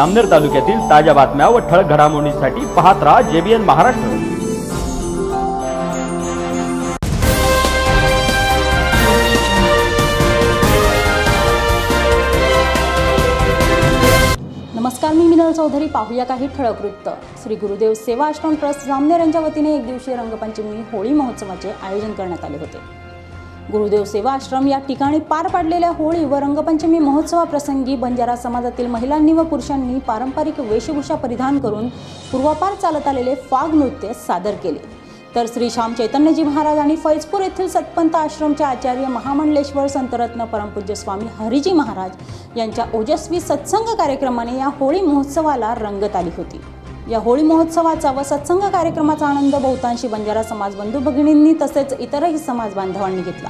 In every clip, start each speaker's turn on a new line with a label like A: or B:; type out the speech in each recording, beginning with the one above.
A: अमनेर तालुक्यातील ताज्या बातम्या व ठळक घडामोडींसाठी पाहत राहा जेबीएन महाराष्ट्र.
B: नमस्कार मी मिनल चौधरी. पाहूया काही ठळक वृत्त. श्री गुरुदेव सेवा आश्रम ट्रस्ट जामनेर यांच्या वतीने एक दिवसीय रंगपंचमी होळी महोत्सवाचे आयोजन करण्यात आले होते. गुरुदेव सेवा आश्रम या ठिकाणी पार पाडलेल्या होळी व रंगपंचमी महोत्सवाप्रसंगी बंजारा समाजातील महिलांनी व पुरुषांनी पारंपरिक वेशभूषा परिधान करून पूर्वापार चालत आलेले फाग नृत्य सादर केले. तर श्री श्याम चैतन्यजी महाराज आणि फैजपूर येथील सतपंत आश्रमचे आचार्य महामंडलेश्वर संतरत्न परमपूज्य स्वामी हरिजी महाराज यांच्या ओजस्वी सत्संग कार्यक्रमाने या होळी महोत्सवाला रंगत आली होती. या होळी महोत्सवाचा व सत्संग कार्यक्रमाचा आनंद बहुतांशी बंजारा समाज बंधू भगिनींनी तसेच इतरही समाज बांधवांनी घेतला.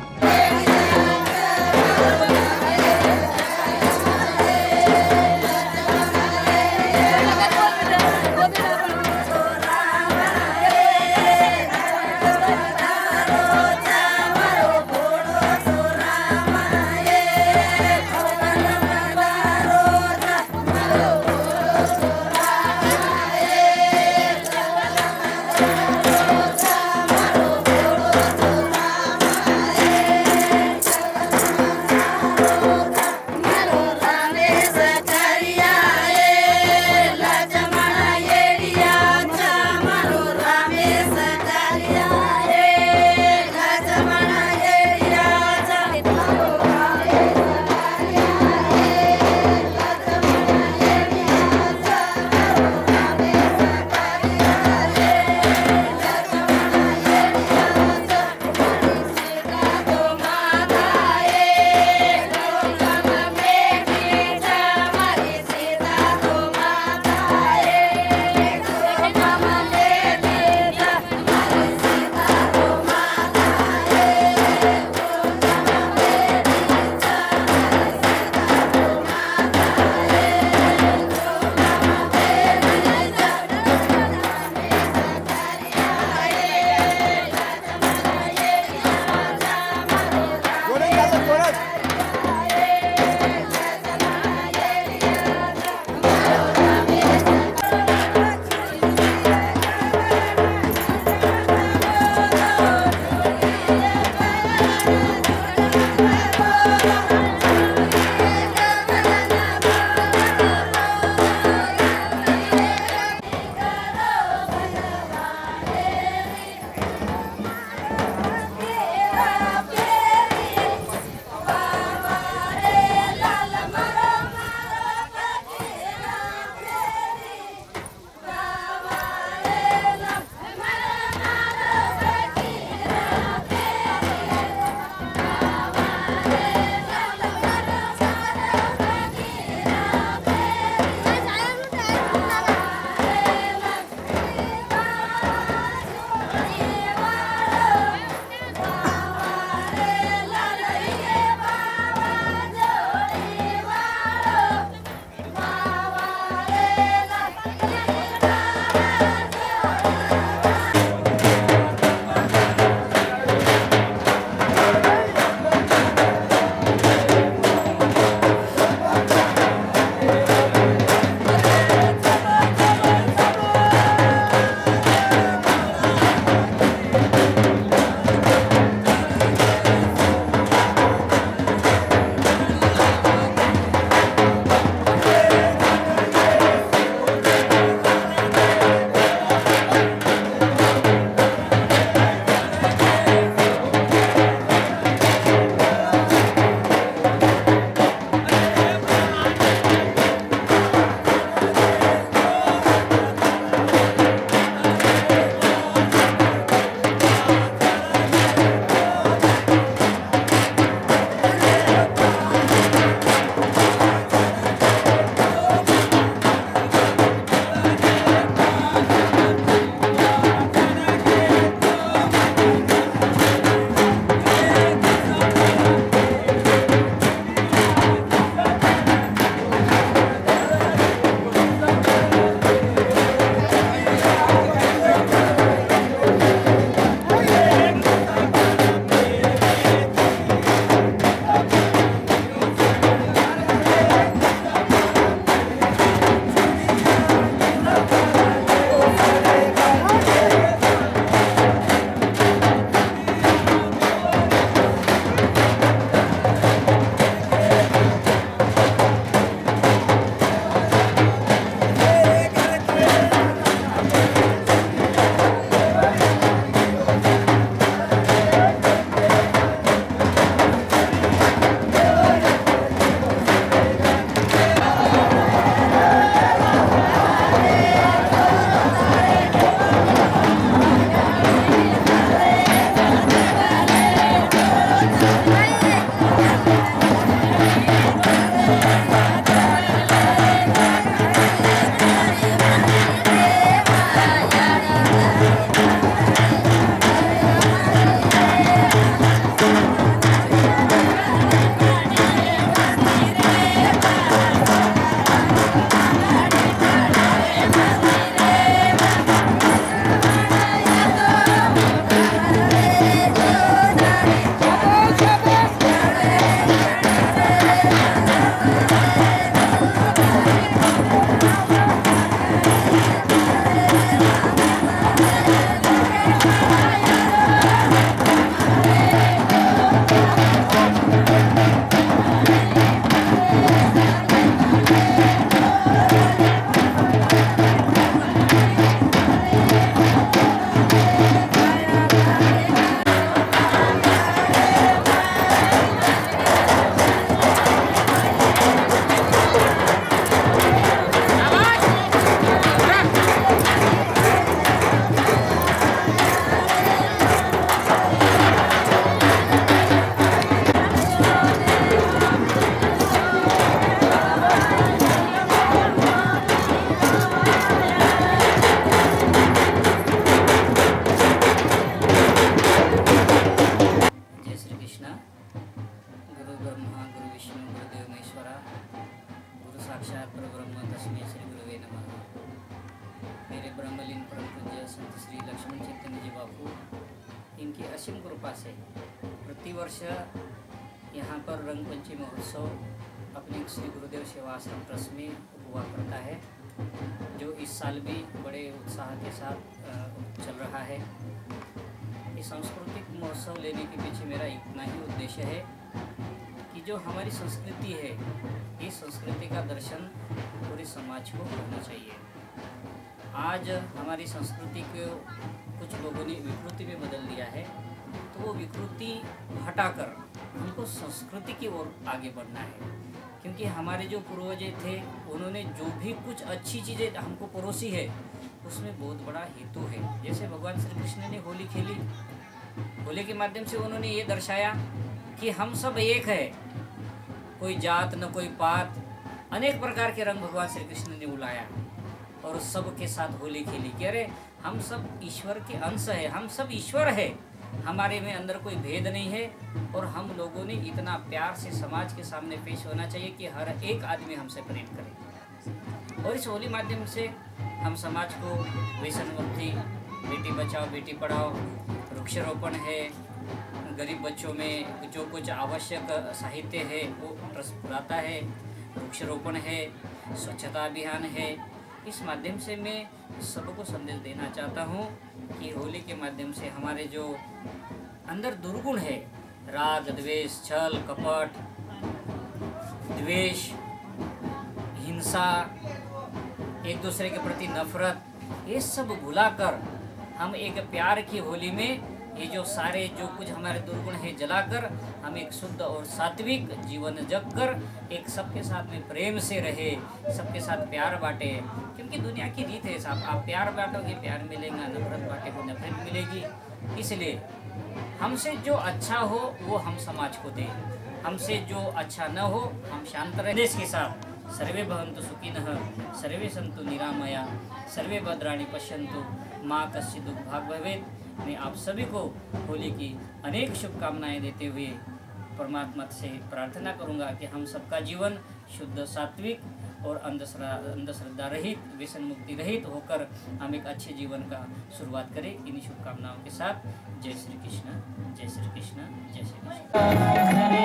C: के साथ चल रहा है। इस सांस्कृतिक महोत्सव लेने के पीछे मेरा इतना ही उद्देश्य है कि जो हमारी संस्कृति है, इस संस्कृति का दर्शन पूरे समाज को होना चाहिए। आज हमारी संस्कृति को कुछ लोगों ने विकृति में बदल दिया है तो वो विकृति हटाकर हमको संस्कृति की ओर आगे बढ़ना है। क्योंकि हमारे जो पूर्वज थे, उन्होंने जो भी कुछ अच्छी चीज़ें हमको परोसी है उसमें बहुत बड़ा हेतु है। जैसे भगवान श्री कृष्ण ने होली खेली। होली के माध्यम से उन्होंने ये दर्शाया कि हम सब एक है। कोई जात न कोई पात। अनेक प्रकार के रंग भगवान श्री कृष्ण ने बुलाया और सब के साथ होली खेली कि अरे, हम सब ईश्वर के अंश है। हम सब ईश्वर है। हमारे में अंदर कोई भेद नहीं है और हम लोगों ने इतना प्यार से समाज के सामने पेश होना चाहिए कि हर एक आदमी हमसे प्रेम करे। और इस होली माध्यम से हम समाज को व्यसन मुक्ति, बेटी बचाओ, बेटी पढ़ाओ, वृक्षारोपण है। गरीब बच्चों में जो कुछ आवश्यक साहित्य है, वो पुराता है। वृक्षारोपण है, स्वच्छता अभियान है। इस माध्यम से मैं सबको संदेश देना चाहता हूँ कि होली के माध्यम से हमारे जो अंदर दुर्गुण है, राग, द्वेष, छल, कपट, द्वेष, हिंसा एक दूसरे के प्रति नफरत, ये सब भुलाकर हम एक प्यार की होली में ये जो सारे, जो कुछ हमारे दुर्गुण है जलाकर, हम एक शुद्ध और सात्विक जीवन जग कर एक सबके साथ में प्रेम से रहे, सबके साथ प्यार बांटे। क्योंकि दुनिया की रीत है साहब आप प्यार बांटोगे, प्यार मिलेगा, नफरत बांटेगे नफरत मिलेगी। इसलिए हमसे जो अच्छा हो, वो हम समाज को दें। हमसे जो अच्छा न हो, हम शांत रहें देश के साथ सर्वे भवन्तु सुखिनः, सर्वे सन्तु निरामया, सर्वे भद्राणि पश्यन्तु, माँ कश्चित् दुर्भाग भवेत्। मैं आप सभी को होली की अनेक शुभकामनाएँ देते हुए परमात्मा से प्रार्थना करूँगा कि हम सबका जीवन शुद्ध, सात्विक और अंधश्रद्धा अंधश्रद्धा रहित, व्यसन मुक्ति रहित होकर हम एक अच्छे जीवन का शुरुआत करें। इन्हीं शुभकामनाओं के साथ जय श्री कृष्ण, जय श्री कृष्ण, जय श्री कृष्ण।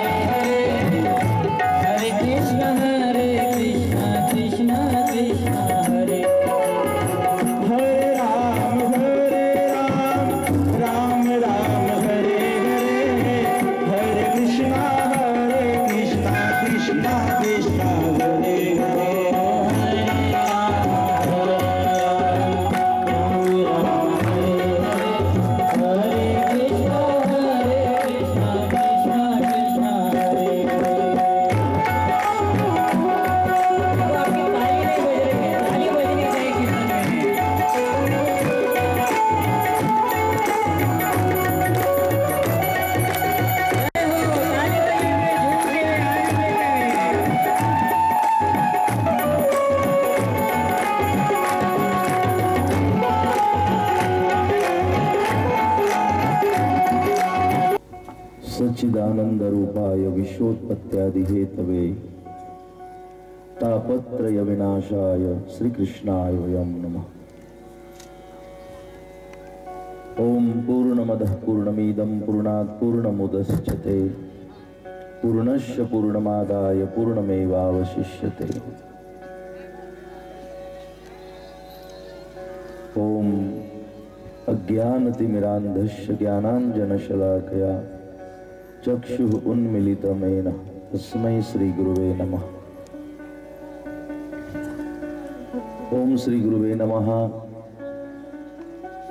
D: श्रीकृष्णाय वयं कृष्णाय नमः। ॐ पूर्णमदः पूर्णमिदं पूर्णात् पूर्णमुदच्यते पूर्णस्य पूर्णमादाय पूर्णमेवावशिष्यते। ॐ अज्ञानतिमिरान्धस्य ज्ञानाञ्जनशलाकया चक्षुः उन्मिलितमेन। तस्मै श्रीगुरुवे नमः। ओम श्री गुरुवे नमः.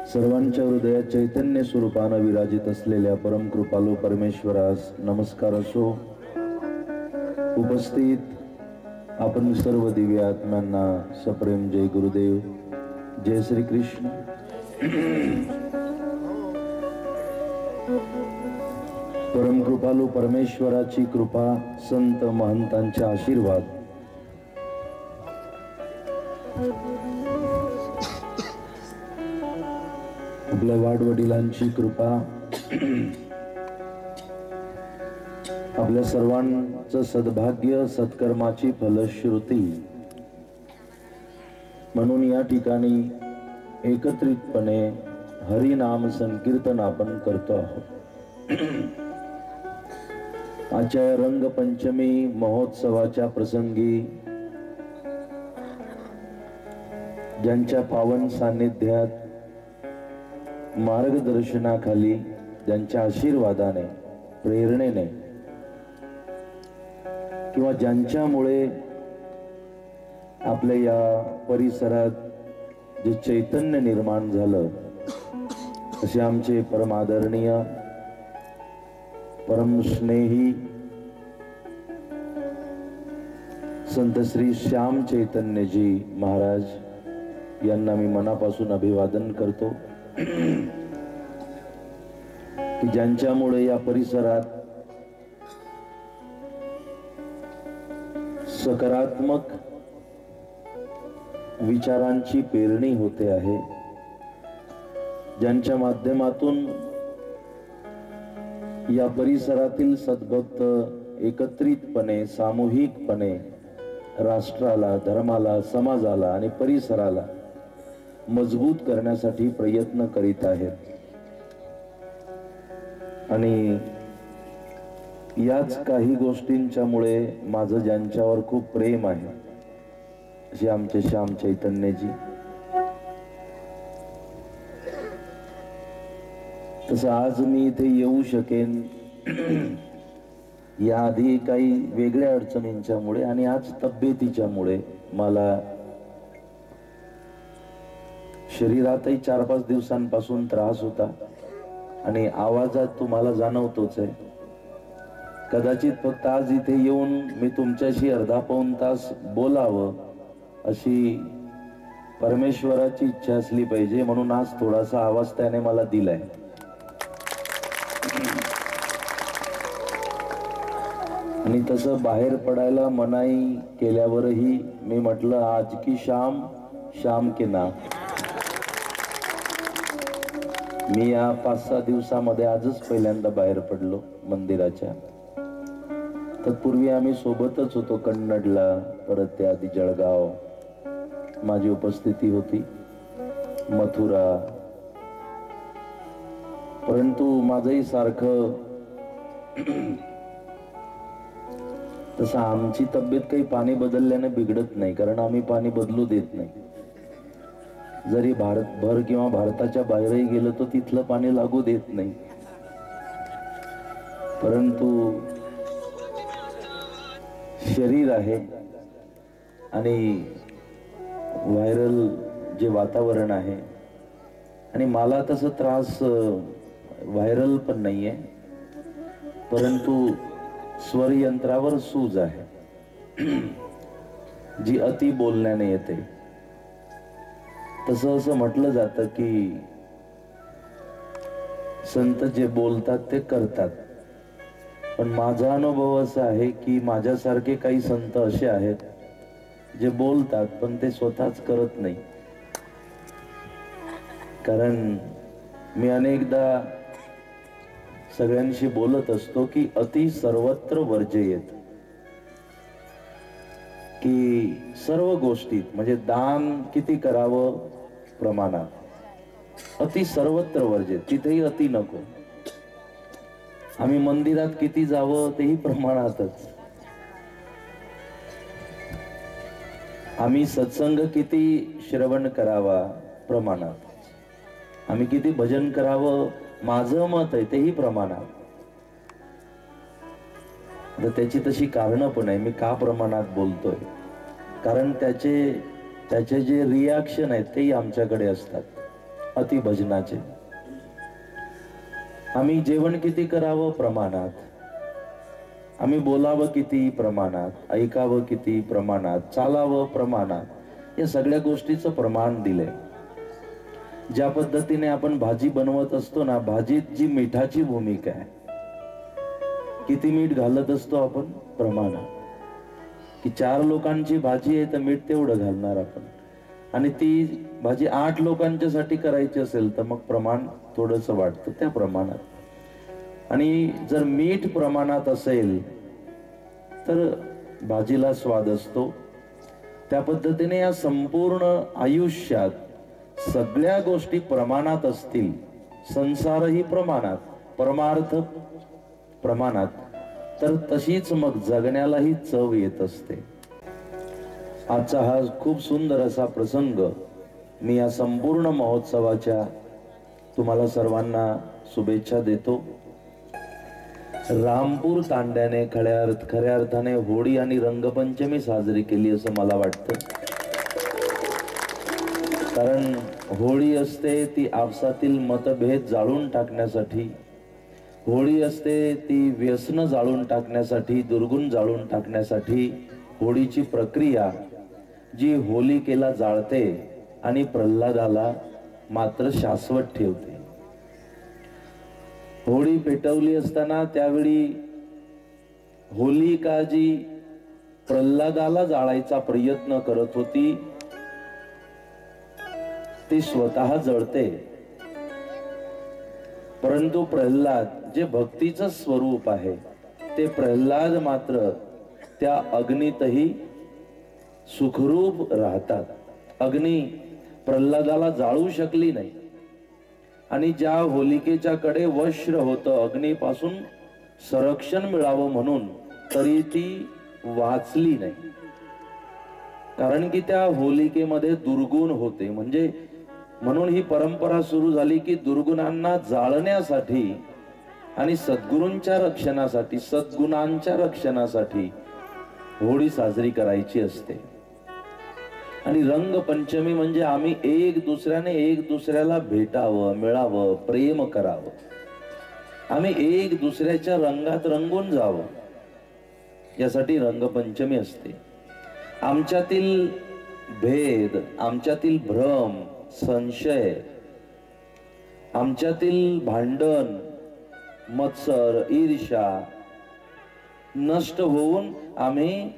D: सर्वांच्या हृदयात चैतन्य स्वरूपानं विराजित असलेल्या परम कृपालू परमेश्वरास नमस्कार असो. उपस्थित आपण सर्व दिव्य आत्म्यांना सप्रेम जय गुरुदेव जय श्री कृष्ण. परम कृपालू परमेश्वराची कृपा संत महंतांचे आशीर्वाद आपल्या वाडवडिलांची कृपा आपल्या सर्वांचं सद्भाग्य सत्कर्माची फलश्रुती. म्हणून या ठिकाणी एकत्रितपणे हरिनाम संकीर्तन आपण करतो आहोत. आजच्या रंगपंचमी महोत्सवाच्या प्रसंगी ज्यांच्या पावन सान्निध्यात मार्गदर्शनाखाली ज्यांच्या आशीर्वादाने प्रेरणेने किंवा ज्यांच्यामुळे आपल्या या परिसरात जे चैतन्य निर्माण झालं असे आमचे परमादरणीय परमस्नेही संत श्री श्याम चैतन्यजी महाराज यांना मी मनापासून अभिवादन करतो की ज्यांच्यामुळे या परिसरात सकारात्मक विचारांची पेरणी होते आहे ज्यांच्या माध्यमातून या परिसरातील सद्भक्त एकत्रितपणे सामूहिकपणे राष्ट्राला धर्माला समाजाला आणि परिसराला मजबूत करण्यासाठी प्रयत्न करीत आहेत. आणि याच काही गोष्टींच्यामुळे माझं ज्यांच्यावर खूप प्रेम आहे असे आमचे श्याम चैतन्यजी. तसं आज मी इथे येऊ शकेन. याआधी काही वेगळ्या अडचणींच्यामुळे आणि आज तब्येतीच्यामुळे मला शरीरातही चार पाच दिवसांपासून त्रास होता आणि आवाजात तुम्हाला जाणवतोच आहे. कदाचित फक्त आज इथे येऊन मी तुमच्याशी अर्धा पाऊन तास बोलावं अशी परमेश्वराची इच्छा असली पाहिजे म्हणून आज थोडासा आवाज त्याने मला दिलाय. आणि तसं बाहेर पडायला मनाई केल्यावरही मी म्हटलं आज की शाम शाम के नाम. मी या पाच सहा दिवसामध्ये आजच पहिल्यांदा बाहेर पडलो मंदिराच्या. तत्पूर्वी आम्ही सोबतच होतो कन्नडला परत त्या आधी जळगाव. माझी उपस्थिती होती मथुरा. परंतु माझंही सारखं तसं आमची तब्येत काही पाणी बदलल्याने बिघडत नाही कारण आम्ही पाणी बदलू देत नाही. जरी भारतभर किंवा भारताच्या बाहेरही गेलं तर तिथलं पाणी लागू देत नाही. परंतु शरीर आहे आणि व्हायरल जे वातावरण आहे आणि मला तसं त्रास व्हायरल पण नाही आहे परंतु स्वरयंत्रावर सूज आहे. जी अति बोलण्याने येते. तसं असं म्हटलं जातं की संत जे बोलतात ते करतात. पण माझा अनुभव असा आहे की माझ्यासारखे काही संत असे आहेत जे बोलतात पण ते स्वतःच करत नाही. कारण मी अनेकदा सगळ्यांशी बोलत असतो की अति सर्वत्र वर्जयेत की सर्व गोष्टीत म्हणजे दान किती करावं प्रमाणात? अति सर्वत्र वर्जित तिथेही अति नको. आम्ही मंदिरात किती जावं तेही प्रमाणातच. आम्ही सत्संग किती श्रवण करावा प्रमाणात. आम्ही किती भजन करावं माझं मत आहे तेही प्रमाणात. तर त्याची तशी कारणं पण आहे. मी का प्रमाणात बोलतोय? कारण त्याचे त्याचे जे रिॲक्शन आहेत तेही आमच्याकडे असतात. अतिभजनाचे. आम्ही जेवण किती करावं प्रमाणात? आम्ही बोलावं किती प्रमाणात? ऐकावं किती प्रमाणात? चालावं प्रमाणात? या सगळ्या गोष्टीचं प्रमाण दिलंय. ज्या पद्धतीने आपण भाजी बनवत असतो ना भाजीत जी मिठाची भूमिका आहे किती मीठ घालत असतो आपण? प्रमाणात की चार लोकांची भाजी आहे तर मीठ तेवढं घालणार आपण. आणि ती भाजी आठ लोकांच्यासाठी करायची असेल तर मग प्रमाण थोडस वाटतं त्या प्रमाणात. आणि जर मीठ प्रमाणात असेल तर भाजीला स्वाद असतो. त्या पद्धतीने या संपूर्ण आयुष्यात सगळ्या गोष्टी प्रमाणात असतील. संसारही प्रमाणात. परमार्थ प्रमाणात तर तशीच मग जगण्यालाही चव येत असते. आजचा हा खूप सुंदर असा प्रसंग मी या संपूर्ण महोत्सवाच्या तुम्हाला सर्वांना शुभेच्छा देतो. रामपूर तांड्याने खऱ्या अर्थ खऱ्या अर्थाने होळी आणि रंगपंचमी साजरी केली असं मला वाटतं. कारण होळी असते ती आपसातील मतभेद जाळून टाकण्यासाठी होळी असते ती व्यसन जाळून टाकण्यासाठी दुर्गुण जाळून टाकण्यासाठी होळीची प्रक्रिया जी होलिकेला जाळते आणि प्रल्हादाला मात्र शाश्वत ठेवते. होळी पेटवली असताना त्यावेळी होलिका जी प्रल्हादाला जाळायचा प्रयत्न करत होती ती स्वतः जळते. परंतु प्रल्हाद जे भक्तीचं स्वरूप आहे ते प्रल्हाद मात्र त्या अग्नीतही सुखरूप राहतात. अग्नी प्रल्हादाला जाळू शकली नाही. आणि ज्या होलिकेच्या कडे वश्र होतं अग्नीपासून संरक्षण मिळावं म्हणून तरी ती वाचली नाही. कारण की त्या होलिकेमध्ये दुर्गुण होते. म्हणजे म्हणून ही परंपरा सुरू झाली की दुर्गुणांना जाळण्यासाठी आणि सद्गुरूंच्या रक्षणासाठी सद्गुणांच्या रक्षणासाठी होळी साजरी करायची असते. आणि रंगपंचमी म्हणजे आम्ही एक दुसऱ्याने एक दुसऱ्याला भेटावं मिळावं प्रेम करावं. आम्ही एक दुसऱ्याच्या रंगात रंगून जावं. यासाठी रंगपंचमी असते. आमच्यातील भेद आमच्यातील भ्रम संशय आमच्यातील भांडण मत्सर ईर्षा नष्ट होऊन आम्ही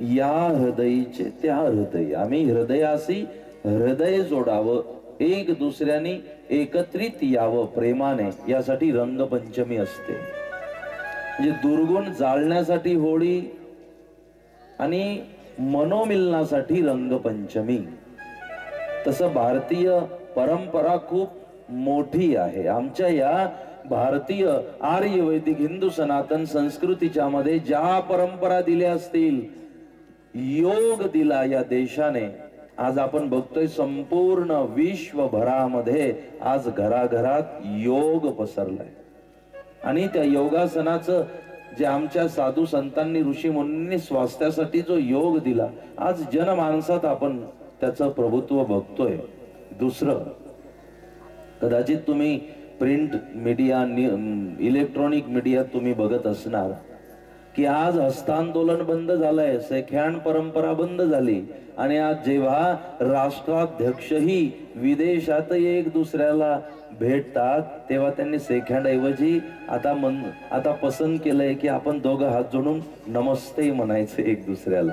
D: या हृदयीचे त्या हृदय आम्ही हृदयाशी हृदय जोडावं एक दुसऱ्याने एकत्रित यावं प्रेमाने यासाठी रंगपंचमी असते. म्हणजे दुर्गुण जाळण्यासाठी होळी आणि मनोमिलनासाठी रंगपंचमी. तसं भारतीय परंपरा खूप मोठी आहे. आमच्या या भारतीय आर्य वैदिक हिंदू सनातन संस्कृतीच्या मध्ये ज्या परंपरा दिल्या असतील योग दिला या देशाने. आज आपण बघतोय संपूर्ण विश्वभरामध्ये आज घराघरात योग पसरलाय. आणि त्या योगासनाचं जे आमच्या साधू संतांनी ऋषी मुनींनी स्वास्थ्यासाठी जो योग दिला आज जनमानसात आपण त्याचं प्रभुत्व बघतोय. दुसरं कदाचित तुम्ही प्रिंट मीडिया इलेक्ट्रॉनिक मीडिया तुम्ही बघत असणार. की आज हस्तांदोलन बंद झालंय सेख्याण परंपरा बंद झाली. आणि आज जेव्हा राष्ट्राध्यक्षही विदेशातही एक दुसऱ्याला भेटतात तेव्हा त्यांनी सेख्याण ऐवजी आता मन आता पसंत केलंय की आपण दोघं हात जोडून नमस्ते म्हणायचे एक दुसऱ्याला.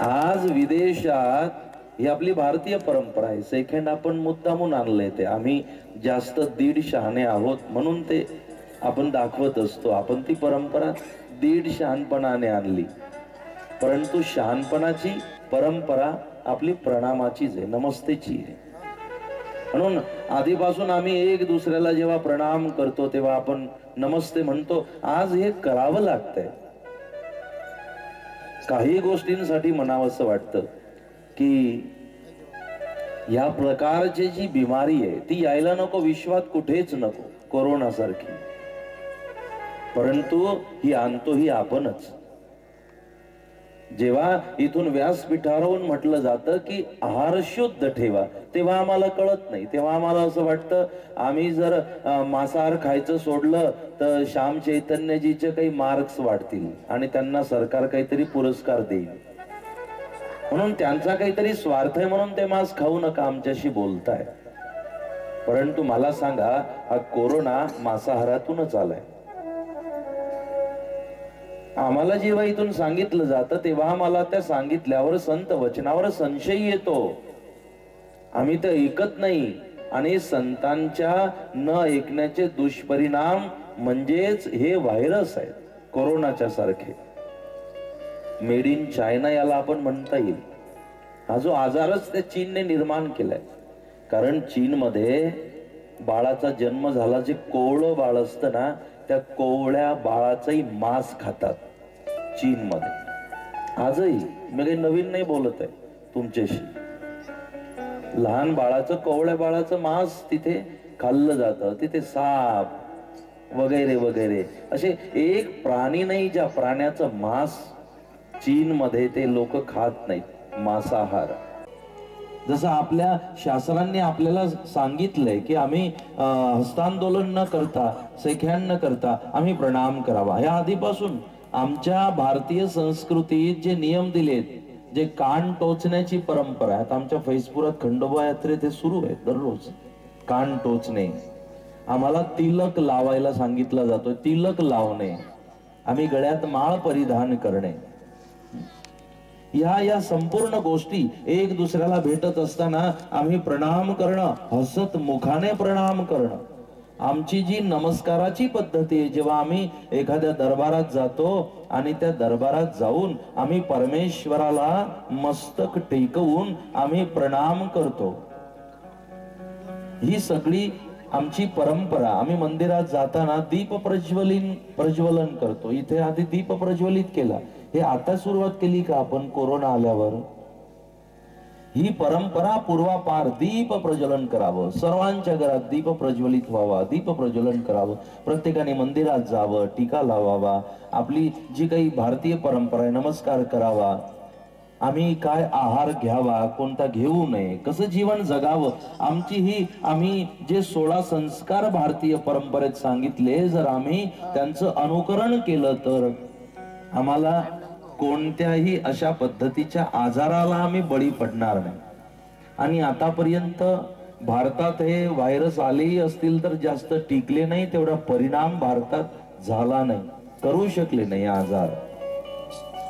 D: आज विदेशात ही आपली भारतीय परंपरा आहे. सेकंड आपण मुद्दामून आणलंय ते. आम्ही जास्त दीड शहाणे आहोत म्हणून ते आपण दाखवत असतो. आपण ती परंपरा दीड शहाणपणाने आणली. परंतु शहाणपणाची परंपरा आपली प्रणामाचीच आहे नमस्तेची आहे. म्हणून आधीपासून आम्ही एक दुसऱ्याला जेव्हा प्रणाम करतो तेव्हा आपण नमस्ते म्हणतो. आज हे करावं लागतंय. काही गोष्टींसाठी म्हणावं असं वाटतं. की या प्रकारची जी बिमारी आहे ती यायला नको विश्वात कुठेच नको कोरोना सारखी परंतु ही आणतो ही आपणच. जेव्हा इथून व्यासपीठावरून म्हटलं जातं की आहार शुद्ध ठेवा तेव्हा आम्हाला कळत नाही. तेव्हा आम्हाला असं वाटतं आम्ही जर मांसाहार खायचं सोडलं तर श्याम चैतन्यजीचे काही मार्क्स वाढतील आणि त्यांना सरकार काहीतरी पुरस्कार देईल. म्हणून त्यांचा काहीतरी स्वार्थ आहे म्हणून ते मांस खाऊ नका आमच्याशी बोलताय. परंतु मला सांगा हा कोरोना मांसाहारातूनच आलाय. आम्हाला जेव्हा इथून सांगितलं जातं तेव्हा मला त्या सांगितल्यावर संत वचनावर संशय येतो. आम्ही तर ऐकत नाही. आणि संतांच्या न ऐकण्याचे दुष्परिणाम म्हणजेच हे व्हायरस आहेत कोरोनाच्या सारखे. मेड इन चायना याला आपण म्हणता येईल. हा जो आजारच त्या चीनने निर्माण केलाय. कारण चीनमध्ये बाळाचा जन्म झाला जे कोवळं बाळ असतं ना त्या कोवळ्या बाळाचंही मांस खातात चीनमध्ये. आजही मी काही नवीन नाही बोलत आहे तुमच्याशी. लहान बाळाचं कोवळ्या बाळाचं मांस तिथे खाल्लं जातं तिथे साप वगैरे वगैरे. असे एक प्राणी नाही ज्या प्राण्याचं मांस चीनमध्ये ते लोक खात नाहीत मांसाहार. जसं आपल्या शास्त्रांनी आपल्याला सांगितलंय की आम्ही हस्तांदोलन न करता सेख्यान न करता आम्ही प्रणाम करावा. ह्या आधीपासून आमच्या भारतीय संस्कृतीत जे नियम दिलेत जे कान टोचण्याची परंपरा आहे आमच्या फैजपुरात खंडोबा यात्रेत हे सुरू आहे दररोज. कान टोचणे. आम्हाला तिलक लावायला सांगितलं जातोय तिलक लावणे. आम्ही गळ्यात माळ परिधान करणे. या या संपूर्ण गोष्टी एक दुसऱ्याला भेटत असताना आम्ही प्रणाम करणं हसत मुखाने प्रणाम करणं. आमची जी नमस्काराची पद्धती आहे जेव्हा आम्ही एखाद्या दरबारात जातो आणि त्या दरबारात जाऊन आम्ही परमेश्वराला मस्तक टेकवून आम्ही प्रणाम करतो. ही सगळी आमची परंपरा. आम्ही मंदिरात जाताना दीप प्रज्वलिन प्रज्वलन करतो. इथे आधी दीप प्रज्वलित केला. हे आता सुरुवात केली का आपण कोरोना आल्यावर? ही परंपरा पूर्वापार दीप प्रज्वलन करावं. सर्वांच्या घरात दीप प्रज्वलित व्हावा दीप प्रज्वलन करावं. प्रत्येकाने मंदिरात जावं टीका लावावा. आपली जी काही भारतीय परंपरा आहे नमस्कार करावा. आम्ही काय आहार घ्यावा कोणता घेऊ नये कसं जीवन जगावं आमची ही आम्ही जे सोळा संस्कार भारतीय परंपरेत सांगितले जर आम्ही त्यांचं अनुकरण केलं तर आम्हाला कोणत्याही अशा पद्धतीच्या आजाराला आम्ही बळी पडणार नाही. आणि आतापर्यंत भारतात हे व्हायरस आलेही असतील तर जास्त टिकले नाही तेवढा परिणाम भारतात झाला नाही. करू शकले नाही आजार.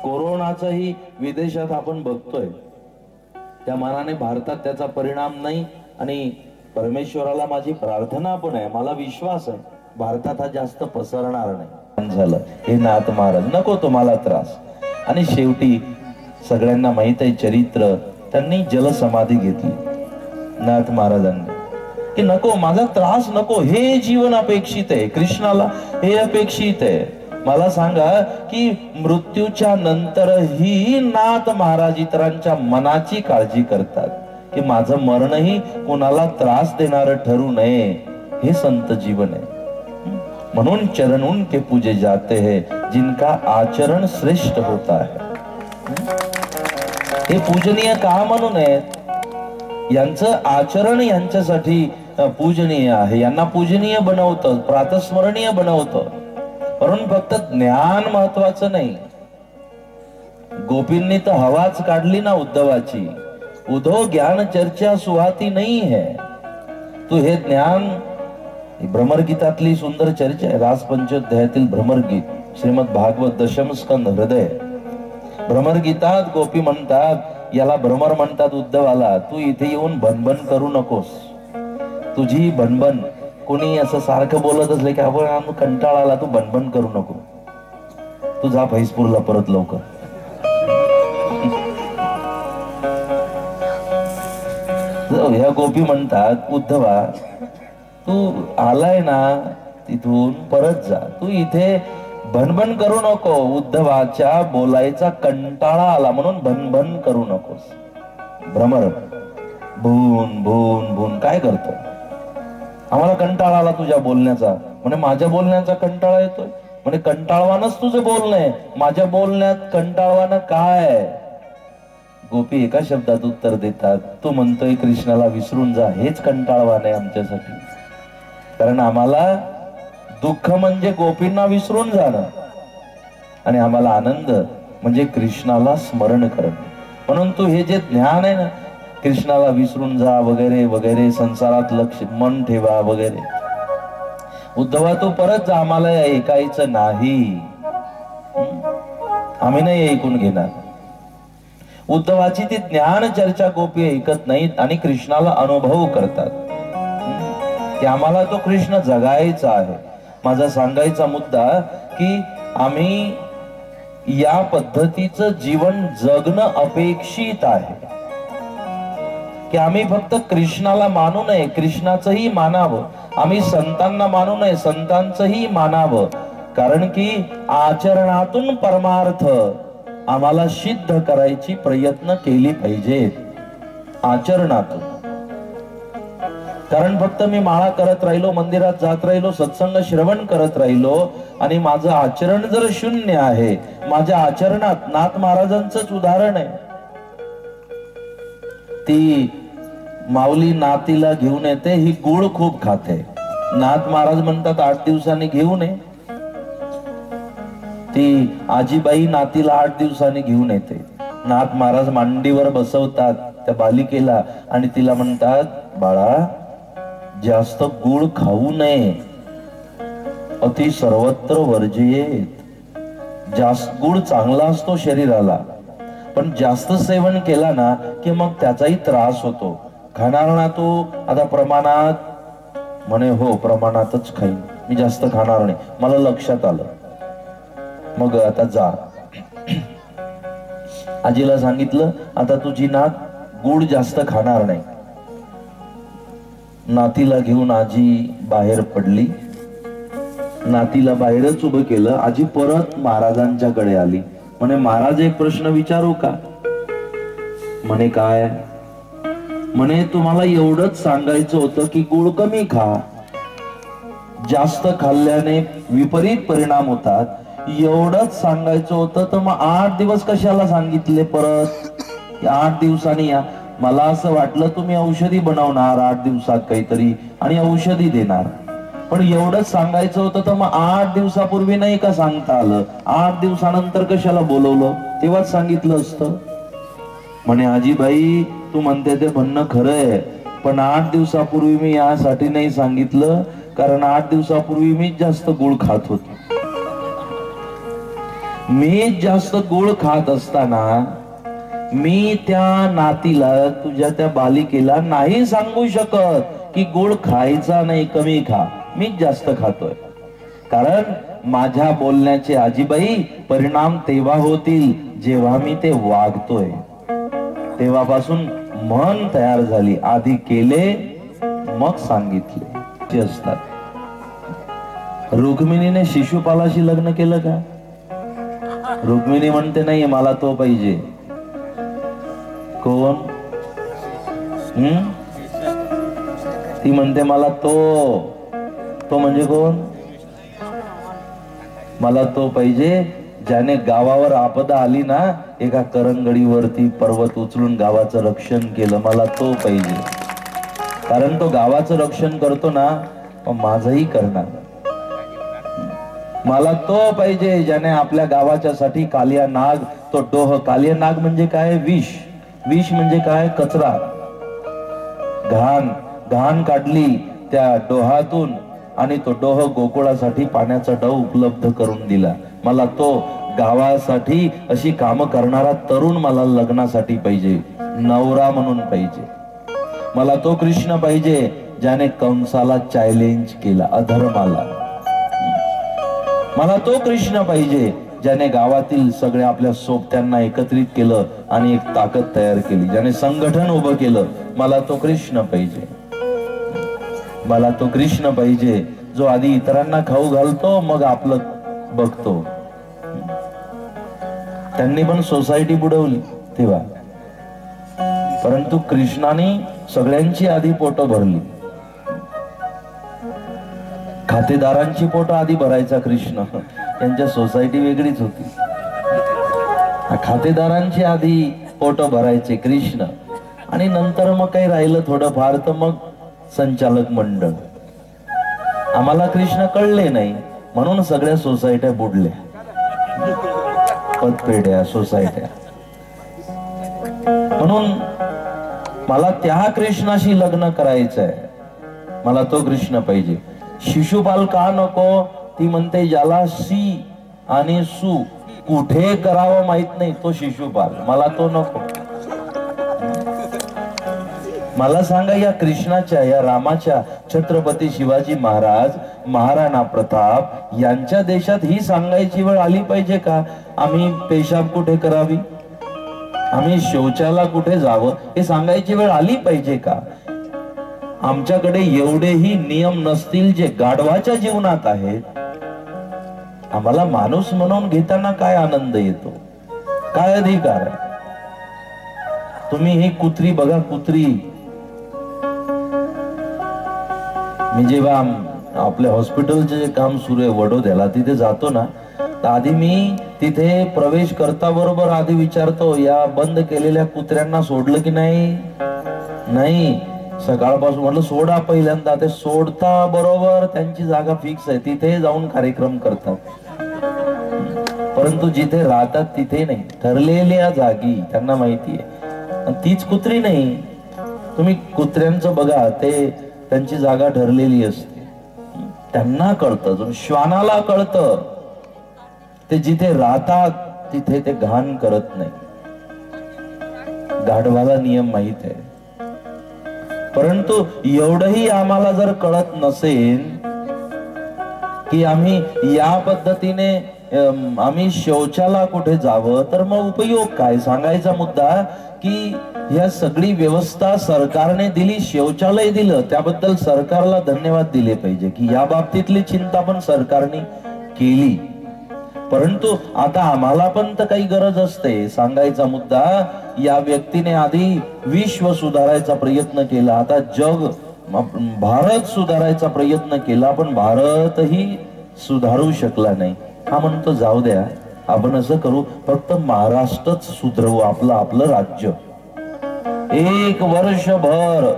D: कोरोनाचाही विदेशात आपण बघतोय. त्या मानाने भारतात त्याचा परिणाम नाही आणि परमेश्वराला माझी प्रार्थना पण आहे मला विश्वास आहे भारतात हा जास्त पसरणार नाही. झालं. हे नाथ महाराज नको तुम्हाला त्रास. आणि शेवटी सगळ्यांना माहीत आहे चरित्र त्यांनी जलसमाधी घेतली. नाथ महाराजांनी. की नको माझा त्रास नको हे जीवन अपेक्षित आहे कृष्णाला हे अपेक्षित आहे. मला सांगा की मृत्यूच्या नंतरही नाथ महाराज इतरांच्या मनाची काळजी करतात. की माझं मरणही कोणाला त्रास देणार ठरू नये हे संत जीवन आहे. म्हणून चरण उनके पूजे जाते हैं जिनका आचरण श्रेष्ठ होता है। हे पूजनीय का म्हणून आहेत? यांचं आचरण यांच्यासाठी पूजनीय आहे. यांना पूजनीय बनवतं प्रातस्मरणीय बनवतं. म्हणून फक्त ज्ञान महत्वाचं नाही. गोपींनी तर हवाच काढली ना उद्धवाची. उद्धव ज्ञान चर्चा सुहाती नाही है. तू हे ज्ञान भ्रमरगीतातली सुंदर चर्चा आहे. रासपंचोध्यायातील भ्रमरगीत श्रीमद भागवत दशमस्कंद हृदय. भ्रमरगीतात गोपी म्हणतात याला भ्रमर म्हणतात उद्धवाला तू इथे येऊन भनभन करू नकोस. तुझी भनभन कोणी असं सारखं बोलत असले की आपण कंटाळा आला तू भनभन करू नको. तू जा फैजपूरला परत लवकर. ह्या गोपी म्हणतात उद्धवा तू आलाय ना तिथून परत जा. तू इथे भनभन करू नको. उद्धवाच्या बोलायचा कंटाळा आला म्हणून भनभन करू नकोस. भ्रमर भून भून भून. काय करतो? आम्हाला कंटाळा आला तुझ्या बोलण्याचा. म्हणे माझ्या बोलण्याचा कंटाळा येतोय. म्हणे कंटाळवानच तुझं बोलणं आहे. माझ्या बोलण्यात कंटाळवानं काय? आहे? गोपी एका शब्दात उत्तर देतात. तू म्हणतोय कृष्णाला विसरून जा. हेच कंटाळवान आहे आमच्यासाठी. कारण आम्हाला दुःख म्हणजे गोपींना विसरून जाणं आणि आम्हाला आनंद म्हणजे कृष्णाला स्मरण करणं. म्हणून तू हे जे ज्ञान आहे ना कृष्णाला विसरून जा वगैरे वगैरे संसारात लक्ष मन ठेवा वगैरे. उद्धवा तू परत जा आम्हाला ऐकायचं नाही. आम्ही नाही ऐकून घेणार. उद्धवाची ती ज्ञान चर्चा गोपी ऐकत नाहीत आणि कृष्णाला अनुभव करतात. की आम्हाला तो कृष्ण जगायचा आहे. माझा सांगायचा मुद्दा की आम्ही या पद्धतीचं जीवन जगणं अपेक्षित आहे. की आम्ही फक्त कृष्णाला मानू नये कृष्णाचंही मानावं. आम्ही संतांना मानू नये संतांचंही मानावं. कारण की आचरणातून परमार्थ आम्हाला सिद्ध करायची प्रयत्न केली पाहिजेत. आचरणातून. कारण फक्त मी माळा करत राहिलो मंदिरात जात राहिलो सत्संग श्रवण करत राहिलो आणि माझं आचरण जर शून्य आहे माझ्या आचरणात नाथ महाराजांचंच उदाहरण आहे. ती माऊली नातीला घेऊन येते ही गुळ खूप खाते. नाथ महाराज म्हणतात आठ दिवसांनी घेऊन ये. ती आजीबाई नातीला आठ दिवसांनी घेऊन येते. नाथ महाराज मांडीवर बसवतात त्या बालिकेला आणि तिला म्हणतात बाळा जास्त गुळ खाऊ नये. अति सर्वत्र वर्जयेत. जास्त गुळ चांगला असतो शरीराला. पण जास्त सेवन केला ना की मग त्याचाही त्रास होतो. खाणार ना तू? आता प्रमाणात. म्हणे हो प्रमाणातच खाईन. मी जास्त खाणार नाही. मला लक्षात आलं. मग आता जा. आजीला सांगितलं आता तुझी नात गुड जास्त खाणार नाही. नातीला घेऊन आजी बाहेर पडली. नातीला बाहेरच उभं केलं. आजी परत महाराजांच्याकडे आली. म्हणे महाराज एक प्रश्न विचारू का? म्हणे काय? म्हणे तुम्हाला एवढंच सांगायचं होतं की गुळ कमी खा. जास्त खाल्ल्याने विपरीत परिणाम होतात. एवढंच सांगायचं होतं तर मग आठ दिवस कशाला सांगितले परत? आठ दिवसांनी या. मला असं वाटलं तुम्ही औषधी बनवणार आठ दिवसात काहीतरी आणि औषधी देणार. पण एवढंच सांगायचं होतं तर मग आठ दिवसापूर्वी नाही का सांगता आलं? आठ दिवसानंतर कशाला बोलवलं? तेव्हाच सांगितलं असतं. म्हणे आजीबाई तू म्हणते ते म्हणणं खरं आहे पण आठ दिवसापूर्वी मी यासाठी नाही सांगितलं कारण आठ दिवसापूर्वी मीच जास्त गुळ खात होतो. मी जास्त गुळ खात असताना मी त्या नातीला तुझ्या त्या बालिकेला नाही सांगू शकत की गोड खायचा नाही कमी खा. मीच जास्त खातोय. कारण माझ्या बोलण्याचे आजीबाई परिणाम तेव्हा होतील जेव्हा मी ते वागतोय. तेव्हापासून मन तयार झाली. आधी केले मग सांगितले. ते असतात. रुक्मिणीने शिशुपालाशी लग्न केलं का? रुक्मिणी म्हणते नाही मला तो पाहिजे. कोण हम्म ती म्हणते मला तो. तो म्हणजे कोण? मला तो पाहिजे ज्याने गावावर आपदा आली ना एका करंगडीवरती पर्वत उचलून गावाचं रक्षण केलं मला तो पाहिजे. कारण तो गावाचं रक्षण करतो ना माझही माझंही करणार. मला तो पाहिजे ज्याने आपल्या गावाच्या साठी कालिया नाग तो डोह कालिया नाग म्हणजे काय? विष. विष म्हणजे काय? कचरा. घाण. घाण काढली त्या डोहातून आणि तो डोह गोकुळासाठी पाण्याचा डव उपलब्ध करून दिला. मला तो गावासाठी अशी कामं करणारा तरुण मला लग्नासाठी पाहिजे. नवरा म्हणून पाहिजे. मला तो कृष्ण पाहिजे ज्याने कंसाला चॅलेंज केला अधर्माला. मला तो कृष्ण पाहिजे ज्याने गावातील सगळ्या आपल्या सोबत्यांना एकत्रित केलं आणि एक ताकद तयार केली ज्याने संघटन उभं केलं मला तो कृष्ण पाहिजे. मला तो कृष्ण पाहिजे जो आधी इतरांना खाऊ घालतो मग आपलं बघतो. त्यांनी पण सोसायटी बुडवली तेव्हा. परंतु कृष्णाने सगळ्यांची आधी पोट भरली. खातेदारांची पोट आधी भरायचा कृष्ण. त्यांच्या सोसायटी वेगळीच होती. खातेदारांची आधी पोट भरायचे कृष्ण. आणि नंतर मग काही राहिलं थोडंफार तर मग संचालक मंडळ. आम्हाला कृष्ण कळले नाही म्हणून सगळ्या सोसायट्या बुडल्या. पतपेढ्या सोसायट्या. म्हणून मला त्या कृष्णाशी लग्न करायचंय. मला तो कृष्ण पाहिजे. शिशुपाल का नको? ती म्हणते ज्याला सी आणि सु कुठे करावं माहीत नाही तो शिशुपाल मला तो नको. मला सांगा या कृष्णाच्या या रामाच्या छत्रपती शिवाजी महाराज महाराणा प्रताप यांच्या देशात ही सांगायची वेळ आली पाहिजे का? आम्ही पेशाब कुठे करावी? आम्ही शौचाला कुठे जावं? हे सांगायची वेळ आली पाहिजे का? आमच्याकडे एवढेही नियम नसतील जे गाढवाच्या जीवनात आहेत. आम्हाला माणूस म्हणून घेताना काय आनंद येतो? काय अधिकार? आहे तुम्ही ही कुत्री बघा कुत्री. मी जेव्हा आपल्या हॉस्पिटलचे जे काम सुरू आहे वडोद्याला तिथे जातो ना तर आधी मी तिथे प्रवेश करता बरोबर आधी विचारतो या बंद केलेल्या कुत्र्यांना सोडलं की नाही? नाही. सकाळपासून म्हटलं सोडा पहिल्यांदा. ते सोडता बरोबर त्यांची जागा फिक्स आहे. तिथे जाऊन कार्यक्रम करतात. परंतु जिथे राहतात तिथे नाही. ठरलेल्या जागी त्यांना माहिती आहे. तीच कुत्री नाही. तुम्ही कुत्र्यांचं बघा ते त्यांची जागा ठरलेली असते. त्यांना कळतं. श्वानाला कळतं ते जिथे राहतात तिथे ते घाण करत नाही. गाढवाला नियम माहीत आहे. परंतु एवढंही आम्हाला जर कळत नसेल की आम्ही या पद्धतीने आम्ही शौचाला कुठे जावं तर मग उपयोग काय? सांगायचा मुद्दा की या सगळी व्यवस्था सरकारने दिली शौचालय दिलं त्याबद्दल सरकारला धन्यवाद दिले पाहिजे की या बाबतीतली चिंता पण सरकारने केली. परंतु आता आम्हाला पण तर काही गरज असते. सांगायचा मुद्दा या व्यक्तीने आधी विश्व सुधारायचा प्रयत्न केला. आता जग भारत सुधारायचा प्रयत्न केला पण भारतही सुधारू शकला नाही. हा म्हणतो जाऊ द्या आपण असं करू फक्त महाराष्ट्रच सुधरवू आपलं आपलं राज्य. एक वर्षभर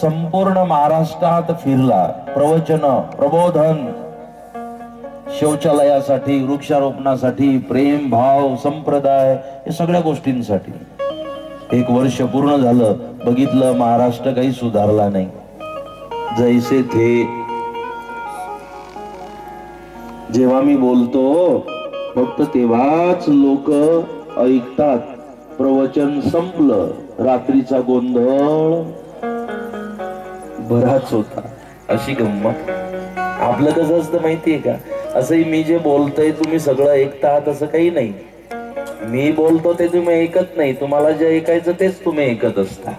D: संपूर्ण महाराष्ट्रात फिरला. प्रवचन प्रबोधन शौचालयासाठी वृक्षारोपणासाठी प्रेम भाव संप्रदाय या सगळ्या गोष्टींसाठी. एक वर्ष पूर्ण झालं बघितलं महाराष्ट्र काही सुधारला नाही. जैसे थे. जेव्हा मी बोलतो फक्त तेव्हाच लोक ऐकतात. प्रवचन संपलं रात्रीचा गोंधळ बराच होता. अशी गंमत. आपलं कसं असतं माहितीये का? असंही मी जे बोलतोय तुम्ही सगळं ऐकता असं काही नाही. मी बोलतो ते तुम्ही ऐकत नाही तुम्हाला जे ऐकायचं तेच तुम्ही ऐकत असता.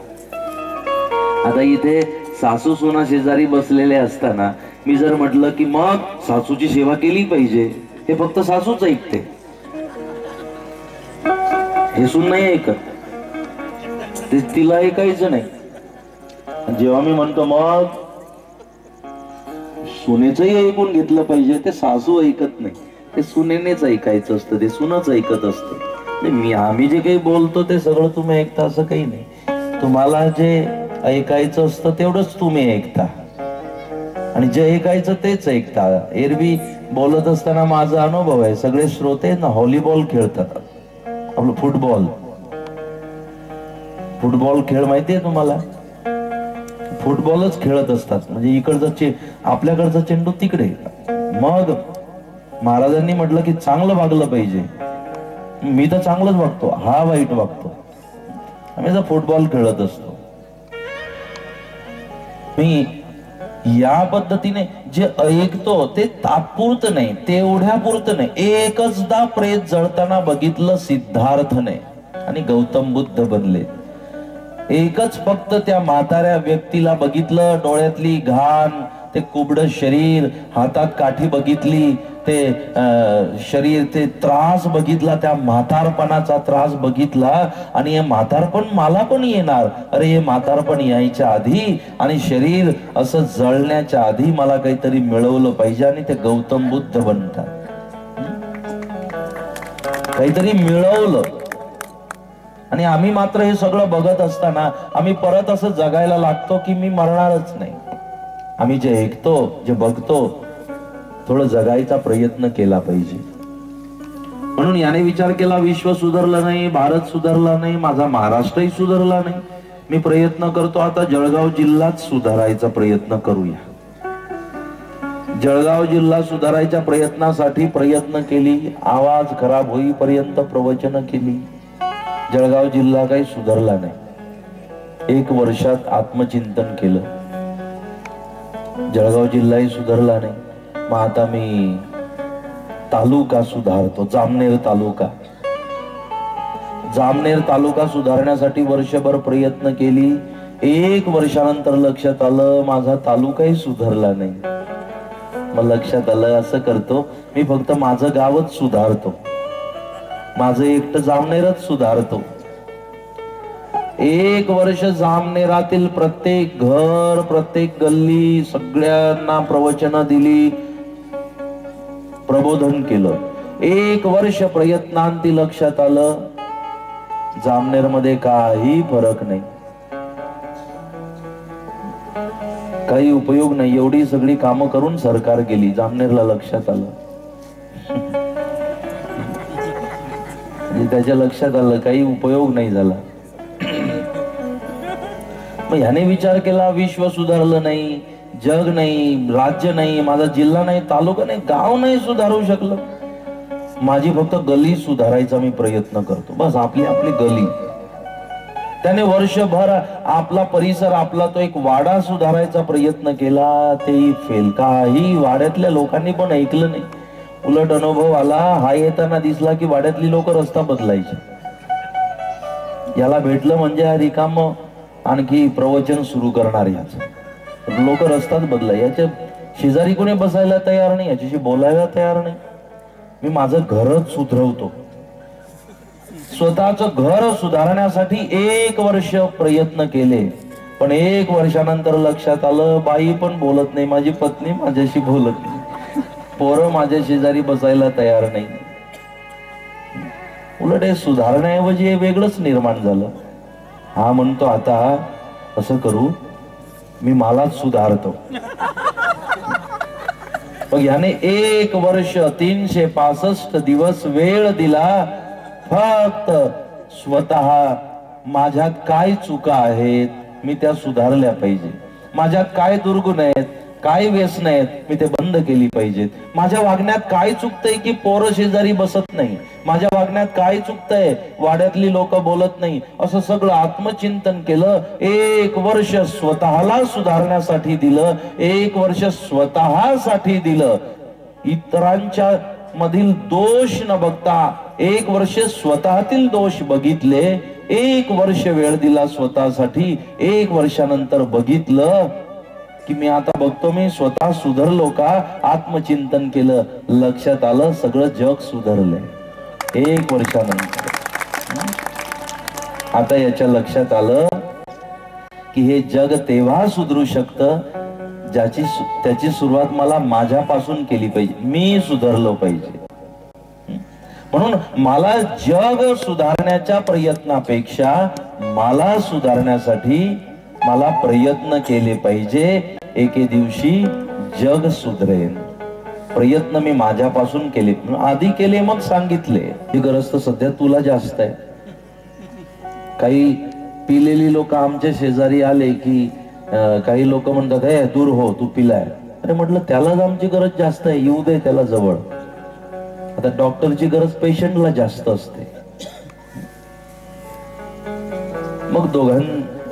D: आता इथे सासू सोना शेजारी बसलेले असताना मी जर म्हटलं की मग सासूची सेवा केली पाहिजे हे फक्त सासूच ऐकते. हे सुन नाही ऐकत. ते तिला ऐकायचं नाही. जेव्हा मी म्हणतो मग सुनेचंही ऐकून घेतलं पाहिजे. ते सासू ऐकत नाही. ते सुनेनेच ऐकायचं असतं. ते सुनच ऐकत असतं. मी आम्ही जे काही बोलतो ते सगळं तुम्ही ऐकता असं काही नाही. तुम्हाला जे ऐकायचं असतं तेवढंच तुम्ही ऐकता. आणि जे ऐकायचं तेच ऐकता. एरवी बोलत असताना माझा अनुभव आहे. सगळे श्रोते ना व्हॉलीबॉल खेळतात. आपलं फुटबॉल. फुटबॉल खेळ माहितीये तुम्हाला? फुटबॉलच खेळत असतात. म्हणजे इकडचा चे आपल्याकडचा चेंडू तिकडे. मग महाराजांनी म्हटलं की चांगलं वागलं पाहिजे. मी तर चांगलंच वागतो हा वाईट वागतो आम्ही तर फुटबॉल खेळत असतो. मी या पद्धतीने जे ऐकतो ते तात्पुरतं नाही तेवढ्या पुरत नाही. एकचदा प्रेत जळताना बघितलं सिद्धार्थने. आणि गौतम बुद्ध बनले. एकच फक्त त्या म्हाताऱ्या व्यक्तीला बघितलं डोळ्यातली घाण ते कुबड शरीर हातात काठी बघितली ते अं, शरीर ते त्रास बघितला त्या म्हातारपणाचा त्रास बघितला आणि हे म्हातारपण मला पण येणार. अरे हे म्हातारपण यायच्या आधी आणि शरीर असं जळण्याच्या आधी मला काहीतरी मिळवलं पाहिजे आणि ते गौतम बुद्ध बनतात. काहीतरी मिळवलं. आणि आम्ही मात्र हे सगळं बघत असताना आम्ही परत असं जगायला लागतो की मी मरणारच नाही. आम्ही जे ऐकतो जे बघतो थोडं जगायचा प्रयत्न केला पाहिजे. म्हणून याने विचार केला विश्व सुधारलं नाही भारत सुधारला नाही माझा महाराष्ट्रही सुधारला नाही. मी प्रयत्न करतो आता जळगाव जिल्हाच सुधारायचा प्रयत्न करूया. जळगाव जिल्हा सुधारायच्या प्रयत्नासाठी प्रयत्न केली आवाज खराब होईपर्यंत प्रवचन केली. जळगाव जिल्हा काही सुधारला नाही. एक वर्षात आत्मचिंतन केलं. जळगाव जिल्हाही सुधारला नाही. मग आता मी तालुका सुधारतो जामनेर तालुका. जामनेर तालुका सुधारण्यासाठी वर्षभर प्रयत्न केली. एक वर्षानंतर लक्षात आलं माझा तालुकाही सुधारला नाही. मग लक्षात आलं असं करतो. मी फक्त माझं गावच सुधारतो. माझं एकटं जामनेरच सुधारतो. एक वर्ष जामनेरातील प्रत्येक घर प्रत्येक गल्ली सगळ्यांना प्रवचन दिली प्रबोधन केलं. एक वर्ष प्रयत्नांती लक्षात आलं जामनेरमध्ये काही फरक नाही. काही उपयोग नाही. एवढी सगळी कामं करून सरकार गेली जामनेरला लक्षात आलं. म्हणजे त्याच्या लक्षात आलं काही उपयोग नाही झाला. मग ह्याने विचार केला विश्व सुधारलं नाही जग नाही राज्य नाही माझा जिल्हा नाही तालुका नाही गाव नाही सुधारू शकलं. माझी फक्त गली सुधारायचा मी प्रयत्न करतो. बस आपली आपली गली. त्याने वर्षभर आपला परिसर आपला तो एक वाडा सुधारायचा प्रयत्न केला तेही फेल. काही वाड्यातल्या लोकांनी पण ऐकलं नाही. उलट अनुभव आला हा येताना दिसला की वाड्यातली लोक रस्ता बदलायची. याला भेटलं म्हणजे हा रिकाम आणखी प्रवचन सुरू करणार याच. लोक रस्ताच बदला याच्या शेजारी कोणी बसायला तयार नाही याच्याशी बोलायला तयार नाही. मी माझं घरच सुधरवतो. स्वतःच घर सुधारण्यासाठी एक वर्ष प्रयत्न केले. पण एक वर्षानंतर लक्षात आलं बाई पण बोलत नाही माझी पत्नी माझ्याशी बोलत नाही. पोरं माझ्या शेजारी बसायला तयार नाही. उलट हे सुधारण्याऐवजी हे वेगळंच निर्माण झालं. हा म्हणतो आता असं करू मी मलाच सुधारतो. मग याने एक वर्ष तीनशे पासष्ट दिवस वेळ दिला फक्त स्वतः माझ्यात काय चुका आहेत मी त्या सुधारल्या पाहिजे. माझ्यात काय दुर्गुण आहेत काय व्यसन आहेत? मी ते बंद केली पाहिजेत. माझ्या वागण्यात काय चुकतंय की पोरं शेजारी बसत नाही? माझ्या वागण्यात काय चुकतंय? वाड्यातली लोक बोलत नाही. असं सगळं आत्मचिंतन केलं एक वर्ष स्वतःला सुधारण्यासाठी दिलं एक वर्ष स्वतःसाठी दिलं. इतरांच्या मधील दोष न बघता एक वर्ष स्वतःतील दोष बघितले एक वर्ष वेळ दिला स्वतःसाठी एक वर्षानंतर बघितलं की मी आता बघतो मी स्वतः सुधरलो का? आत्मचिंतन केलं. लक्षात आलं सगळं जग सुधरलंय. एक वर्षानंतर. आता याच्या लक्षात आलं की हे जग तेव्हा सुधरू शकतं ज्याची त्याची सुरुवात मला माझ्यापासून केली पाहिजे. मी सुधारलो पाहिजे. म्हणून मला जग सुधारण्याच्या प्रयत्नापेक्षा मला सुधारण्यासाठी मला प्रयत्न केले पाहिजे. एके दिवशी जग सुधरेल. प्रयत्न मी माझ्यापासून केले आधी केले मग सांगितले. ही गरज तर सध्या तुला जास्त आहे. काही पिलेली लोक आमच्या शेजारी आले की काही लोक म्हणतात हे दूर हो तू पिलाय. अरे म्हटलं त्यालाच आमची गरज जास्त आहे. येऊ दे त्याला जवळ. आता डॉक्टरची गरज पेशंटला जास्त असते. मग दोघां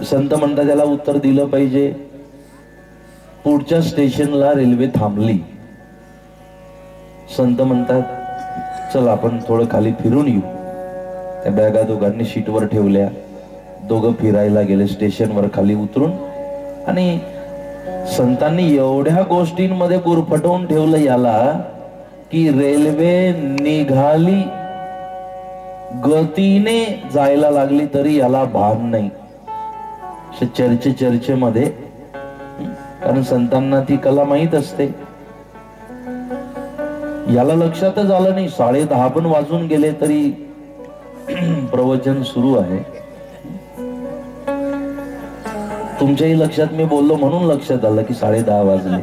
D: संत म्हणतात त्याला उत्तर दिलं पाहिजे. पुढच्या स्टेशनला रेल्वे थांबली. संत म्हणतात चल आपण थोडं खाली फिरून येऊ. त्या बॅगा दोघांनी शीटवर ठेवल्या. दोघं फिरायला गेले स्टेशनवर खाली उतरून. आणि संतांनी एवढ्या गोष्टींमध्ये गुरफटवून ठेवलं याला की रेल्वे निघाली. गतीने जायला लागली तरी याला भान नाही. चर्चे चर्चेमध्ये. कारण संतांना ती कला माहीत असते. याला लक्षातच आलं नाही. साडे दहा पण वाजून गेले तरी प्रवचन सुरू आहे. तुमच्याही लक्षात मी बोललो म्हणून लक्षात आलं की साडे दहा वाजले.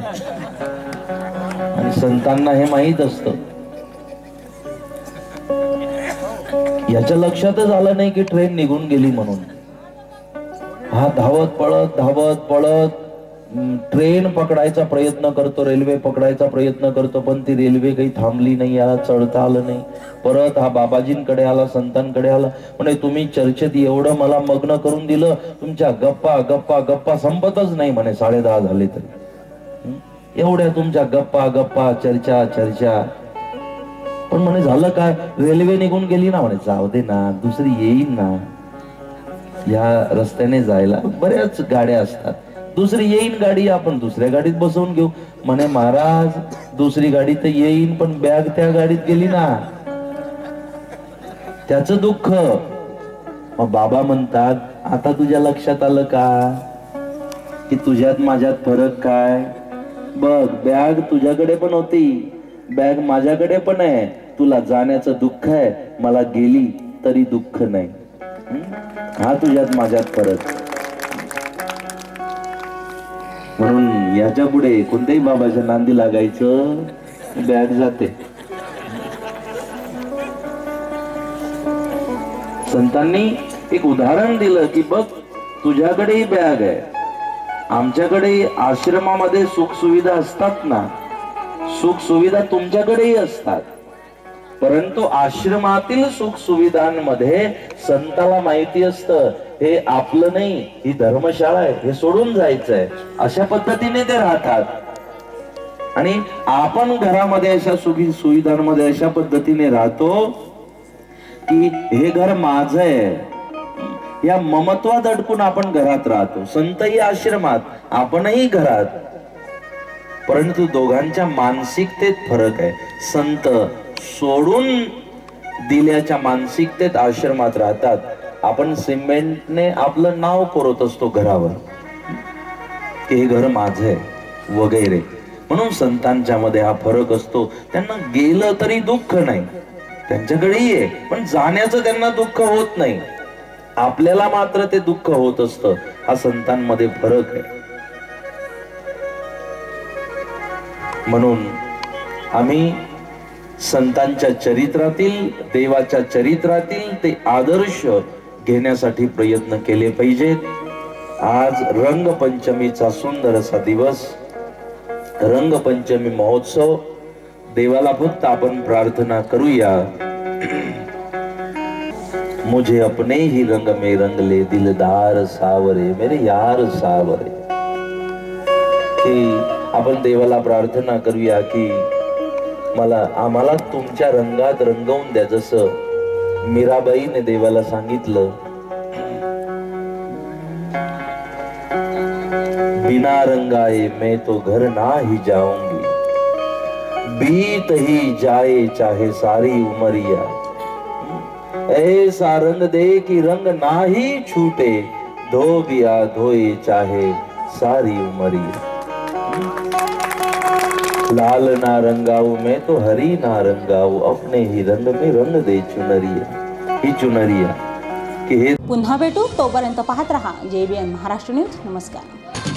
D: आणि संतांना हे माहीत असत. याच्या लक्षातच आलं नाही की ट्रेन निघून गेली म्हणून. हा धावत पळत धावत पळत ट्रेन पकडायचा प्रयत्न करतो रेल्वे पकडायचा प्रयत्न करतो पण ती रेल्वे काही थांबली नाही याला चढता आलं नाही. परत हा बाबाजींकडे आला संतांकडे आला. म्हणे तुम्ही चर्चेत एवढं मला मग्न करून दिलं तुमच्या गप्पा गप्पा गप्पा संपतच नाही म्हणे साडे दहा झाले तरी. एवढ्या तुमच्या गप्पा गप्पा चर्चा चर्चा. पण म्हणे झालं काय? रेल्वे निघून गेली ना म्हणे जाऊ दे ना दुसरी येईन ना. या रस्त्याने जायला बऱ्याच गाड्या असतात. दुसरी येईन गाडी आपण दुसऱ्या गाडीत बसवून घेऊ. म्हणे महाराज दुसरी गाडी तर येईन पण बॅग त्या गाडीत गेली ना. त्याच दुःख. मग बाबा म्हणतात आता तुझ्या लक्षात आलं का? की तुझ्यात माझ्यात फरक काय? बघ बॅग तुझ्याकडे पण होती. बॅग माझ्याकडे पण आहे. तुला जाण्याचं दुःख आहे. मला गेली तरी दुःख नाही. हा तुझ्यात माझ्यात परत. म्हणून याच्यापुढे कोणत्याही बाबाच्या नांदी लागायचं बॅग जाते. संतांनी एक उदाहरण दिलं की बघ तुझ्याकडेही बॅग आहे. आमच्याकडे आश्रमामध्ये सुख सुविधा असतात ना? सुख सुविधा तुमच्याकडेही असतात. परंतु आश्रमातील सुख सुविधांमध्ये संताला माहिती असतं हे आपलं नाही ही धर्मशाळा आहे हे सोडून जायचंय. अशा पद्धतीने ते राहतात. आणि आपण घरामध्ये अशा सुखी सुविधांमध्ये अशा पद्धतीने राहतो की हे घर माझं आहे. या ममत्वात अडकून आपण घरात राहतो. संतही आश्रमात आपणही घरात. परंतु दोघांच्या मानसिकतेत फरक आहे. संत सोडून दिल्याच्या मानसिकतेत आश्रमात राहतात. आपण सिमेंटने आपलं नाव कोरत असतो घरावर. की हे घर माझं आहे वगैरे. म्हणून संतांच्या मध्ये हा फरक असतो. त्यांना गेलं तरी दुःख नाही. त्यांच्याकडेही आहे पण जाण्याचं त्यांना दुःख होत नाही. आपल्याला मात्र ते दुःख होत असतं. हा संतांमध्ये फरक आहे. म्हणून आम्ही संतांच्या चरित्रातील देवाच्या चरित्रातील ते आदर्श घेण्यासाठी प्रयत्न केले पाहिजेत. आज रंगपंचमीचा सुंदर असा दिवस. रंगपंचमी महोत्सव. देवाला फक्त आपण प्रार्थना करूया. मुझे अपने ही रंग में रंग ले दिलदार सावरे मेरे यार सावरे. की आपण देवाला प्रार्थना करूया की मला आम्हाला तुमच्या रंगात रंगवून द्या जसं मीराबाईने देवाला सांगितलं. बिना रंगाए मैं तो घर ना ही जाऊंगी. बीत ही जाए चाहे सारी उमरिया. ऐसा रंग दे कि रंग ना ही छूटे धोबिया धोए चाहे सारी उमरिया. लाल ना रंगाऊ मैं तो हरी ना रंगाऊ, अपने ही रंग में रंग दे चुनरिया, ही चुनरिया।
B: पुनः भेटू पाहत रहा जेबीएन महाराष्ट्र न्यूज़, नमस्कार.